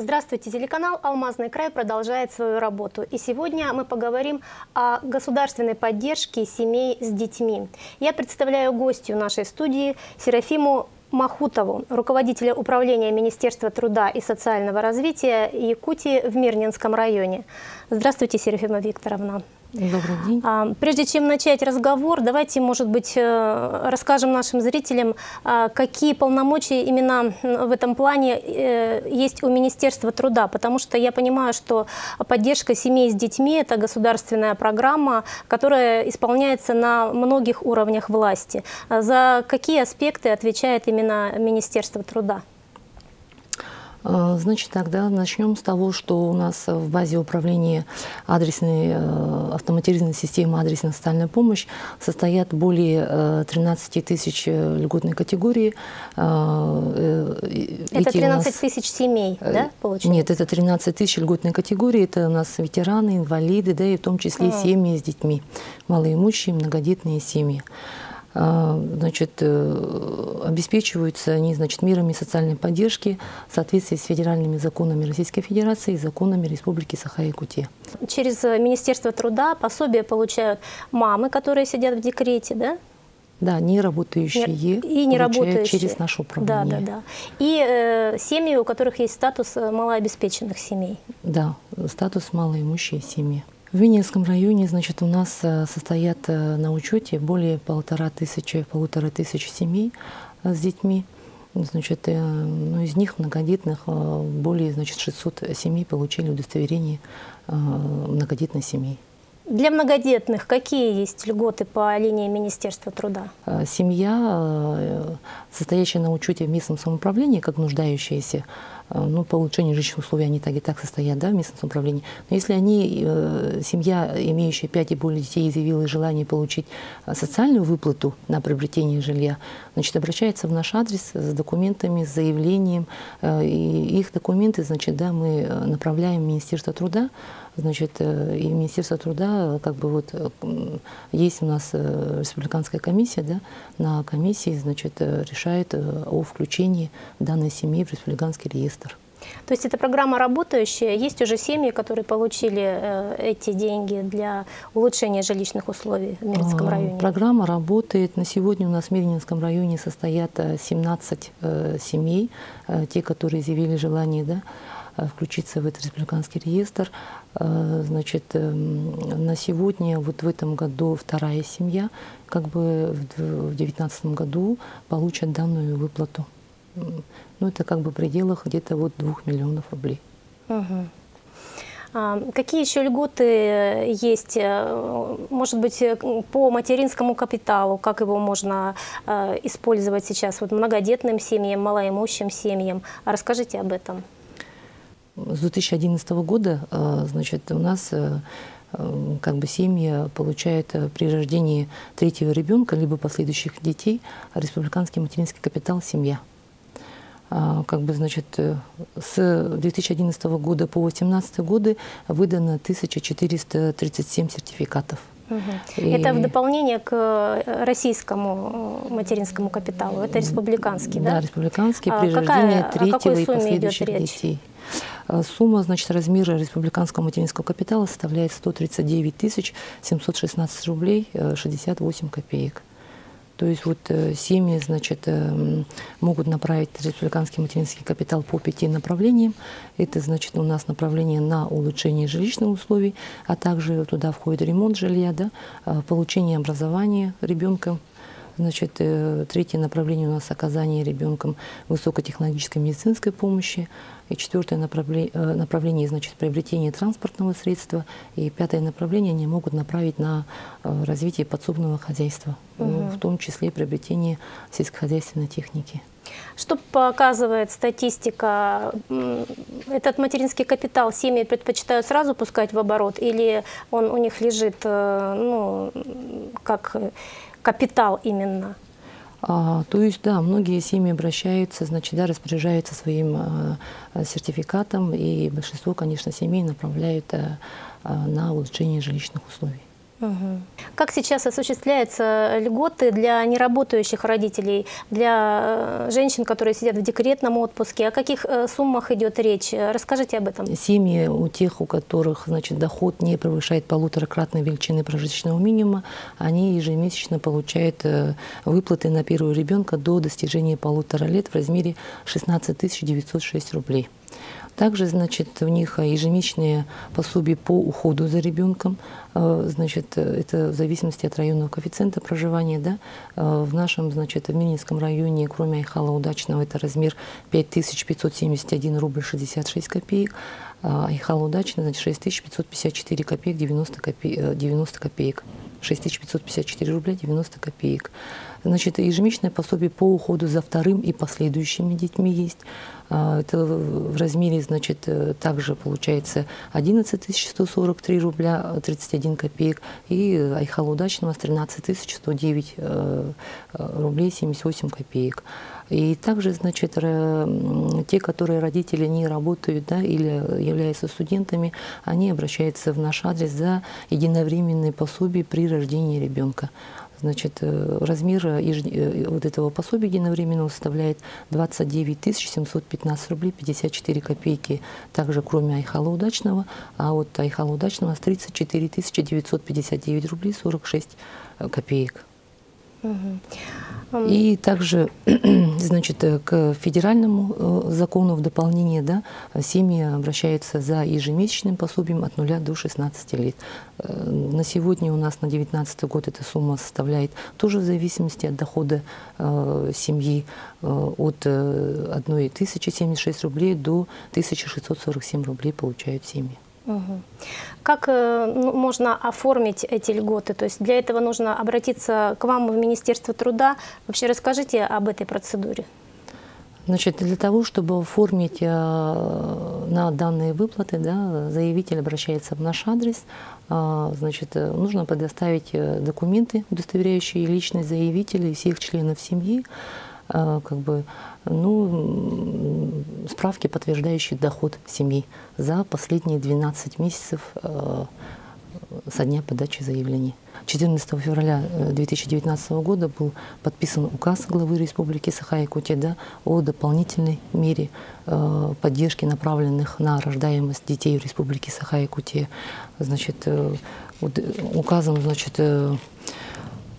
Здравствуйте, телеканал «Алмазный край» продолжает свою работу. И сегодня мы поговорим о государственной поддержке семей с детьми. Я представляю гостью нашей студии Серафиму Махутову, руководителя управления Министерства труда и социального развития Якутии в Мирнинском районе. Здравствуйте, Серафима Викторовна. Добрый день. А, прежде чем начать разговор, давайте, может быть, э, расскажем нашим зрителям, а, какие полномочия именно в этом плане э, есть у Министерства труда, потому что я понимаю, что поддержка семей с детьми – это государственная программа, которая исполняется на многих уровнях власти. За какие аспекты отвечает именно Министерство труда? А, значит, тогда начнем с того, что у нас в базе управления адресной, э, автоматизированной системы адресной социальной помощи состоят более 13 э, тысяч э, льготной категории. Это Эти 13 нас... тысяч семей, да, получается? Нет, это 13 тысяч льготной категории. Это у нас ветераны, инвалиды, да, и в том числе а. семьи с детьми, малоимущие, многодетные семьи. А, значит, э, обеспечиваются они значит, мерами социальной поддержки в соответствии с федеральными законами Российской Федерации и законами Республики Саха-Якутия. Через э, Министерство труда пособия получают мамы, которые сидят в декрете, да? Да, не работающие и не работающие через наше управление. Да, да, да. И э, семьи, у которых есть статус э, малообеспеченных семей. Да, статус малоимущие семьи. В Мининском районе, значит, у нас э, состоят э, на учете более полтора тысячи, полутора тысяч семей э, с детьми. Значит, ну, из них многодетных более значит, 600 семей получили удостоверение многодетной семьи. Для многодетных какие есть льготы по линии Министерства труда? Семья, состоящая на учете в местном самоуправлении, как нуждающаяся, ну, по улучшению жилищных условий они так и так состоят да, в местном самоуправлении. Но если они, э, семья, имеющая 5 и более детей, заявила желание получить э, социальную выплату на приобретение жилья, значит, обращается в наш адрес с документами, с заявлением. И их документы, значит, да, мы направляем в Министерство труда, Значит, э, и Министерство труда, как бы вот есть у нас э, республиканская комиссия, да, на комиссии, значит, э, решает о включении данной семьи в республиканский реестр. То есть эта программа работающая, есть уже семьи, которые получили э, эти деньги для улучшения жилищных условий в Мирнинском а, районе? Программа работает. На сегодня у нас в Мирнинском районе состоят 17 э, семей, э, те, которые заявили желание да, включиться в этот республиканский реестр. Э, значит, эм, на сегодня, вот в этом году вторая семья, как бы в 2019 году получат данную выплату. Ну, это как бы в пределах где-то вот двух миллионов рублей. Угу. А, какие еще льготы есть, э, может быть, по материнскому капиталу, как его можно э, использовать сейчас вот многодетным семьям, малоимущим семьям? Расскажите об этом. С 2011 года, э, значит, у нас э, э, как бы семьи получают при рождении третьего ребенка либо последующих детей республиканский материнский капитал семья. А, как бы, значит, с 2011 года по 2018 годы выдано 1437 сертификатов. Угу. И... Это в дополнение к российскому материнскому капиталу. Это республиканский, да? Да, республиканский при а рождении третьего и последующих детей. А сумма, значит, размера республиканского материнского капитала составляет 139 тысяч 716 рублей 68 э, копеек. То есть вот э, семьи, значит, э, могут направить республиканский материнский капитал по пяти направлениям. Это, значит, у нас направление на улучшение жилищных условий, а также туда входит ремонт жилья, да, получение образования ребенка, Значит, третье направление у нас оказание ребенком высокотехнологической медицинской помощи, и четвертое направление, э, направление значит, приобретение транспортного средства. И пятое направление они могут направить на э, развитие подсобного хозяйства, угу. в том числе приобретение сельскохозяйственной техники. Что показывает статистика? Этот материнский капитал семьи предпочитают сразу пускать в оборот или он у них лежит э, ну, как капитал именно? А, то есть, да, многие семьи обращаются, значит, да, распоряжаются своим а, сертификатом, и большинство, конечно, семей направляют а, на улучшение жилищных условий. Как сейчас осуществляются льготы для неработающих родителей, для э, женщин, которые сидят в декретном отпуске? О каких э, суммах идет речь? Расскажите об этом. Семьи у тех, у которых значит, доход не превышает полуторакратной величины прожиточного минимума, они ежемесячно получают э, выплаты на первого ребенка до достижения полутора лет в размере 16 906 рублей. Также, значит, у них ежемесячные пособия по уходу за ребенком. Э, значит, это в зависимости от районного коэффициента проживания. Да? Э, в нашем, значит, в Мининском районе, кроме Айхала Удачного, это размер 5571 рубль 66 копеек. А Айхала Удачный, значит, 6554 копеек 90, копе... 90 копеек. 6554 рубля 90 копеек. Значит, ежемесячное пособие по уходу за вторым и последующими детьми есть. А, это в размере, значит, э, также получается 11 143 рубля 31 копеек. И Айхал Удачного с 13 109 э, рублей 78 копеек. И также, значит, те, которые родители не работают да, или являются студентами, они обращаются в наш адрес за единовременные пособие при рождении ребенка. Значит, э, размер э, вот этого пособия единовременного составляет 29 715 рублей 54 копейки. Также кроме Айхала Удачного, а вот Айхала Удачного 34 959 рублей 46 копеек. И также, значит, э, к федеральному э, закону в дополнение, да, семьи обращаются за ежемесячным пособием от 0 до 16 лет. Э, на сегодня у нас на 2019 год эта сумма составляет тоже в зависимости от дохода семьи от 1076 рублей до 1647 рублей получают семьи. Угу. Как э, ну, можно оформить эти льготы? То есть для этого нужно обратиться к вам в Министерство труда. Вообще расскажите об этой процедуре. Значит, для того, чтобы оформить э, на данные выплаты, да, заявитель обращается в наш адрес. Э, значит, нужно предоставить документы, удостоверяющие личность заявителя и всех членов семьи. Э, как бы, ну, справки, подтверждающие доход семьи за последние 12 месяцев э, со дня подачи заявлений. 14 февраля 2019 э, года был подписан указ главы Республики Саха-Якутия о дополнительной мере э, поддержки, направленных на рождаемость детей в Республике Саха-Якутия. Значит, э, указом значит, э,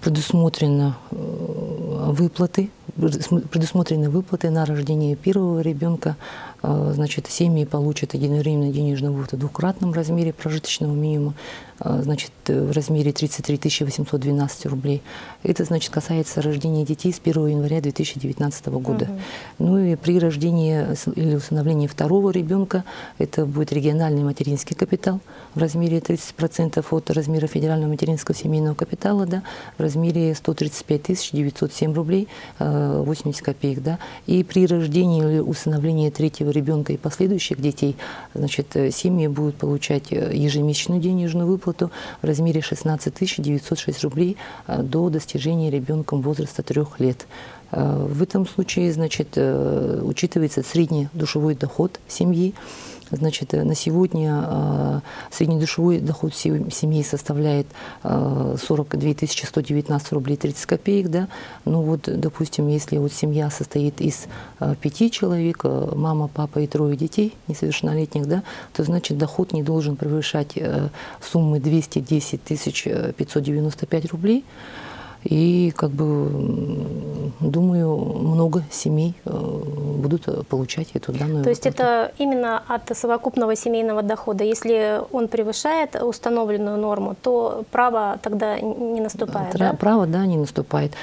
предусмотрено выплаты предусмотрены выплаты на рождение первого ребенка. А, значит, семьи получат единовременно денежную выплату в двукратном размере прожиточного минимума, а, значит, в размере 33 812 рублей. Это, значит, касается рождения детей с 1 января 2019 года. Угу. Ну и при рождении или усыновлении второго ребенка это будет региональный материнский капитал в размере 30% от размера федерального материнского семейного капитала, да, в размере 135 907 рублей а, 80 копеек, да, и при рождении или усыновлении третьего ребенка и последующих детей, значит, э, семьи будут получать э, ежемесячную денежную выплату в размере 16 906 рублей э, до достижения ребенком возраста трех лет. В этом случае, значит, учитывается средний душевой доход семьи, Значит, э, на сегодня э, среднедушевой доход семьи составляет 42 э, 119 рублей 30 копеек. Да? Ну вот, допустим, если вот семья состоит из пяти человек, мама, папа и трое детей несовершеннолетних, да, то значит доход не должен превышать суммы 210 595 рублей. И как бы думаю, много семей э, будут получать эту данную. То есть выплату. это именно от совокупного семейного дохода. Если он превышает установленную норму, то право тогда не наступает. Да? Право, да, не наступает.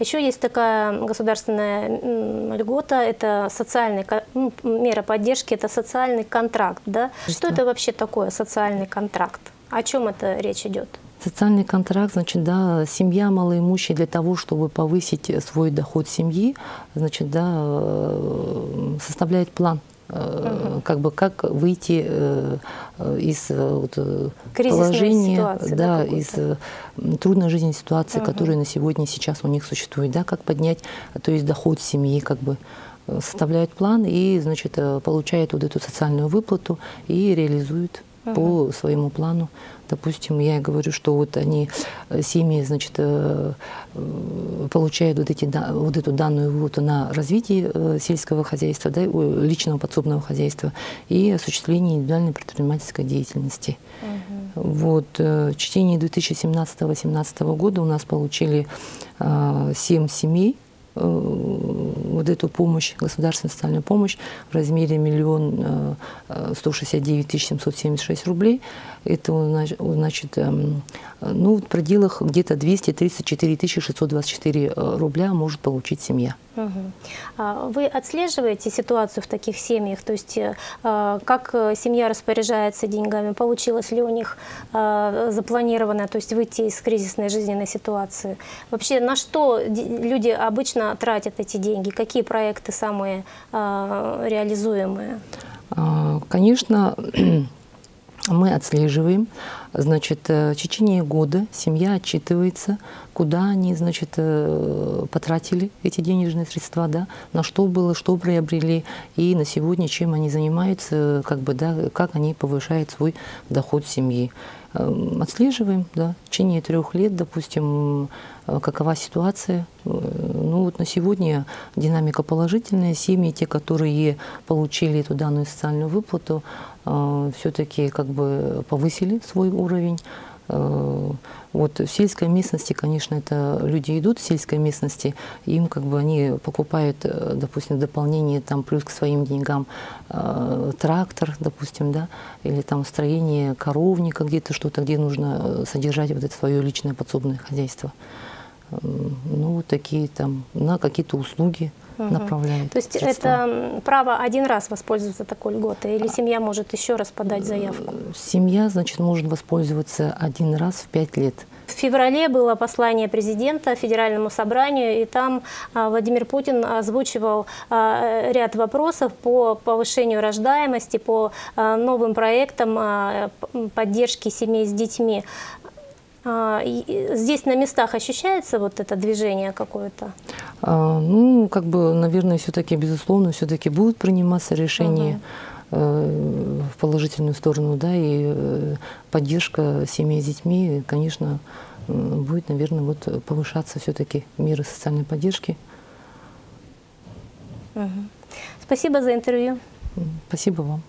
Еще есть такая государственная льгота, это социальный, ну, мера поддержки, это социальный контракт. Да? Что, Что это вообще такое, социальный контракт? О чем это речь идет? Социальный контракт, значит, да, семья малоимущая для того, чтобы повысить свой доход семьи, значит, да, э, составляет план угу. как бы как выйти э, из вот, положения, да, да из трудной жизненной ситуации, угу. которая на сегодня сейчас у них существует, да, как поднять, то есть доход семьи, как бы составляют план и, значит, получают вот эту социальную выплату и реализуют угу. по своему плану. Допустим, я говорю, что вот они, э, семьи, значит, э, э, получают вот, эти, вот эту данную вот на развитие сельского хозяйства, да, личного подсобного хозяйства и осуществление индивидуальной предпринимательской деятельности. Угу. Вот, в течение 2017-2018 года у нас получили 7 семей, вот эту помощь, государственную социальную помощь в размере миллион сто шестьдесят девять тысяч семьсот семьдесят шесть рублей. Это значит, эм, ну, в пределах где-то 234 624 э, рубля может получить семья. Угу. Вы отслеживаете ситуацию в таких семьях? То есть э, как семья распоряжается деньгами? Получилось ли у них э, запланированное, то есть выйти из кризисной жизненной ситуации? Вообще на что люди обычно тратят эти деньги? Какие проекты самые реализуемые? А, конечно, мы отслеживаем, значит, э, в течение года семья отчитывается, куда они, значит, э, потратили эти денежные средства, да, на что было, что приобрели, и на сегодня чем они занимаются, как бы, да, как они повышают свой доход семьи. Эм, отслеживаем, да, в течение трех лет, допустим, э, какова ситуация. Ну вот на сегодня динамика положительная. Семьи, те, которые получили эту данную социальную выплату, Э, все-таки как бы повысили свой уровень. Э, вот в сельской местности, конечно, это люди идут в сельской местности, им как бы они покупают, э, допустим, дополнение там плюс к своим деньгам трактор, допустим, да, или там строение коровника где-то что-то, где нужно содержать вот это свое личное подсобное хозяйство. Ну, такие там, на какие-то услуги угу. направляют. То есть средства. это право один раз воспользоваться такой льготой, или семья может еще раз подать заявку? Семья, значит, может воспользоваться один раз в пять лет. В феврале было послание президента Федеральному собранию, и там а, Владимир Путин озвучивал а, ряд вопросов по повышению рождаемости, по а, новым проектам поддержки семей с детьми. А, здесь на местах ощущается вот это движение какое-то? А, ну, как бы, наверное, все-таки, безусловно, все-таки будут приниматься решения угу. в положительную сторону, да, и э, поддержка семьи с детьми, конечно, будет, наверное, вот повышаться все-таки меры социальной поддержки. Угу. Спасибо за интервью. Спасибо вам.